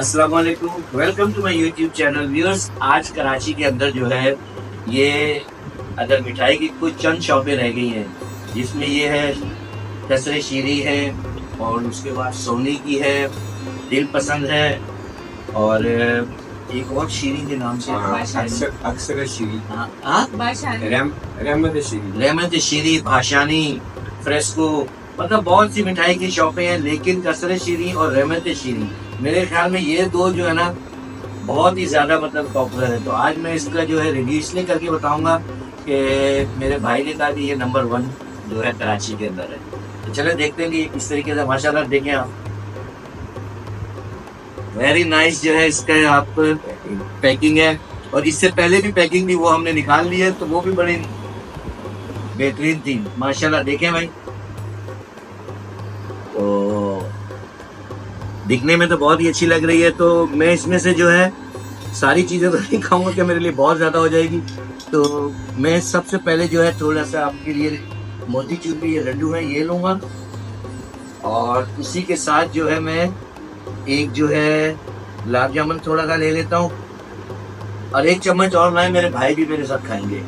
अस्सलाम वालेकुम welcome to my YouTube channel viewers आज कराची के अंदर जो है ये अगर मिठाई की कुछ चंद शॉपें रह गई हैं। जिसमें ये है कसरे शीरी है और उसके बाद सोनी की है दिल पसंद है और एक और शीरी के नाम से हाँ, अक्सर शीरी। हाँ, हाँ? रहमत शीरी। रहमत शीरी भाषानी फ्रेस्को मतलब बहुत सी मिठाई की शॉपें हैं लेकिन कसर शीरी और रहमत शीरी। मेरे ख्याल में ये दो जो है ना, बहुत ही ज़्यादा मतलब पॉपुलर है। तो आज मैं इसका जो है रिव्यू इसलिए करके बताऊँगा कि मेरे भाई ने कहा कि ये नंबर वन जो है कराची के अंदर है। तो चले देखते हैं कि किस तरीके से माशाल्लाह देखें आप। वेरी नाइस जो है इसका आप पैकिंग है। और इससे पहले भी पैकिंग थी वो हमने निकाल ली है तो वो भी बड़ी बेहतरीन थी। माशाल्लाह देखें भाई। दिखने में तो बहुत ही अच्छी लग रही है तो मैं इसमें से जो है, सारी चीज़ें तो नहीं खाऊँगा कि मेरे लिए बहुत ज़्यादा हो जाएगी। तो मैं सबसे पहले जो है थोड़ा सा आपके लिए मोती चूर के ये लड्डू है, ये लूँगा। और इसी के साथ जो है, मैं एक जो है, गुलाब जामुन थोड़ा सा ले लेता हूँ। और एक चम्मच और लाए, मेरे भाई भी मेरे साथ खाएँगे।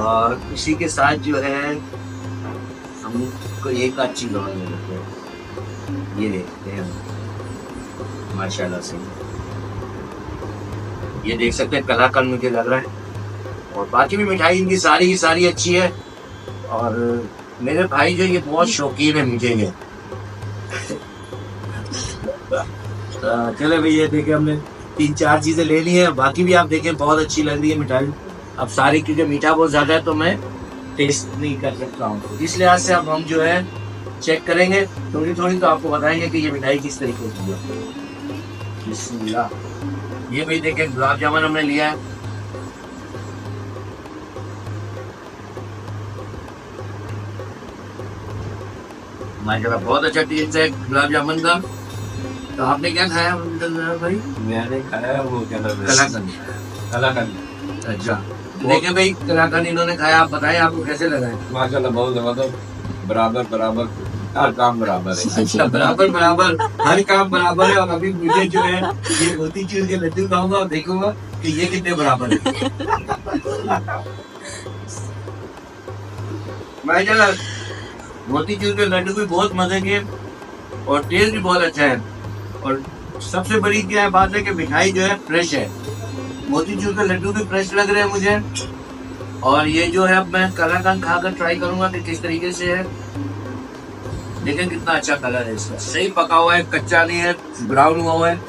और इसी के साथ जो है हमको एक चीज़ और ले लेते हैं। ये देखते हैं माशाल्लाह से। ये देख सकते हैं कलाकंद मुझे लग रहा है। और बाकी भी मिठाई इनकी सारी की सारी अच्छी है। और मेरे भाई जो, ये बहुत शौकीन है मुझे ये। चले भाई, ये देखे हमने तीन चार चीज़ें ले ली हैं। बाकी भी आप देखें, बहुत अच्छी लग रही है मिठाई। अब सारी, क्योंकि मीठा बहुत ज़्यादा है तो मैं टेस्ट नहीं कर सकता हूँ। इस लिहाज से अब हम जो है चेक करेंगे। थोड़ी थोड़ी तो आपको बताएँगे कि ये मिठाई किस तरीके की है। ये भाई देखें गुलाब जामुन हमने लिया है। बहुत अच्छा टेस्ट है गुलाब जामुन का। तो आपने क्या खाया भाई? मैंने खाया वो क्या कलाकंद। कलाकंद। अच्छा। देखें भाई कलाकंद इन्होंने खाया आप बताएँ आपको कैसे लगा? है माशाल्लाह बहुत ज़बरदस्त। बराबर बराबर। हर काम बराबर है। अच्छा बराबर बराबर। हर काम बराबर है और अभी मुझे जो है ये मोती चूर के लड्डू खाऊँगा और देखूँगा कि ये कितने बराबर है। मैं चला मोती चूर के लड्डू भी बहुत मज़े के और टेस्ट भी बहुत अच्छा है। और सबसे बड़ी क्या बात है कि मिठाई जो है फ्रेश है। मोती चूर के लड्डू भी फ्रेश लग रहे हैं मुझे। और ये जो है अब मैं कलाकंद खाकर ट्राई करूँगा कि किस तरीके से है। देखें कितना अच्छा कलर है इसका। सही पका हुआ है कच्चा नहीं है ब्राउन हुआ हुआ है।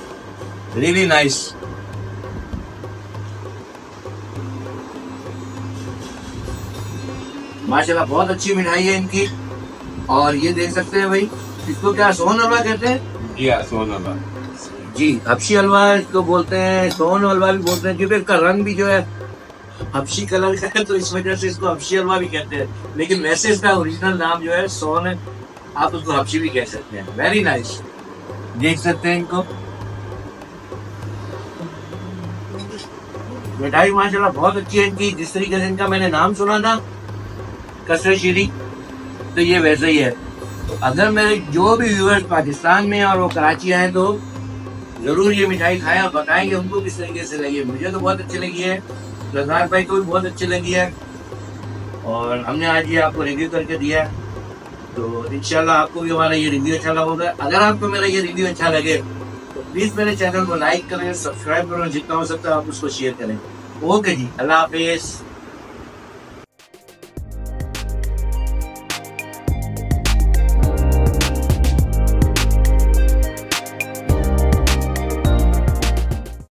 रियली नाइस माशाल्लाह बहुत अच्छी मिठाई है इनकी। और ये देख सकते हैं भाई इसको क्या सोन हलवा कहते हैं? जी हाँ, सोन हलवा। जी हबशी हलवा इसको बोलते हैं सोन हलवा भी बोलते हैं क्योंकि इसका रंग भी जो है हबशी कलर का है तो इस वजह से इसको हबशी हलवा भी कहते हैं। लेकिन वैसे इसका ओरिजिनल नाम जो है, सोन है। आप उसको हबशी भी कह सकते हैं। वेरी नाइस देख सकते हैं इनको। मिठाई माशाल्लाह बहुत अच्छी है इनकी। जिस तरीके से इनका मैंने नाम सुना था कसर शीरी तो ये वैसे ही है। अगर मेरे जो भी व्यूअर्स पाकिस्तान में और वो कराची आए तो ज़रूर ये मिठाई खाएँ और बताएँगे उनको किस तरीके से लगी मुझे तो बहुत अच्छी लगी है। रजनार भाई को भी बहुत अच्छी लगी है। और हमने आज ये आपको रिव्यू करके दिया है। तो इंशाल्लाह आपको भी हमारा ये रिव्यू अच्छा लगा होगा। अगर आपको मेरा ये रिव्यू अच्छा लगे तो प्लीज़ मेरे चैनल को लाइक करें सब्सक्राइब करें, जितना हो सकता है आप उसको शेयर करें। ओके जी, अल्लाह हाफिज़।